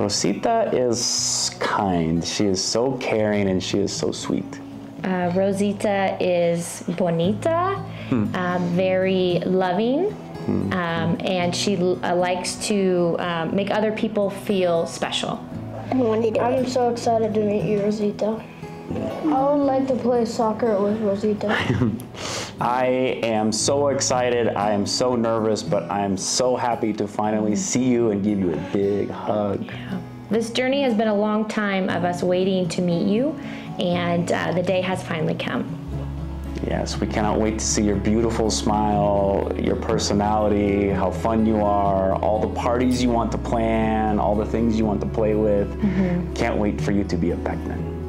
Rosita is kind. She is so caring and she is so sweet. Uh, Rosita is bonita, uh, very loving, um, and she uh, likes to um, make other people feel special. I'm so excited to meet you, Rosita. I would like to play soccer with Rosita. I am so excited. I am so nervous, but I am so happy to finally see you and give you a big hug. Yeah. This journey has been a long time of us waiting to meet you, and uh, the day has finally come. Yes, we cannot wait to see your beautiful smile, your personality, how fun you are, all the parties you want to plan, all the things you want to play with. Can't wait for you to be a Beckman.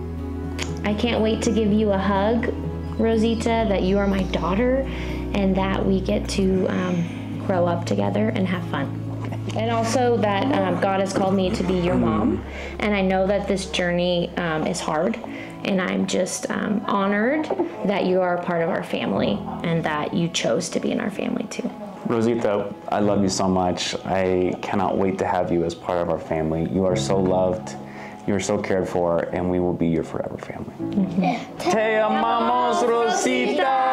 I can't wait to give you a hug, Rosita, that you are my daughter and that we get to um, grow up together and have fun. And also that um, God has called me to be your mom. And I know that this journey um, is hard. And I'm just um, honored that you are a part of our family and that you chose to be in our family too. Rosita, I love you so much. I cannot wait to have you as part of our family. You are so loved, you are so cared for, and we will be your forever family. Te amamos, Rosita!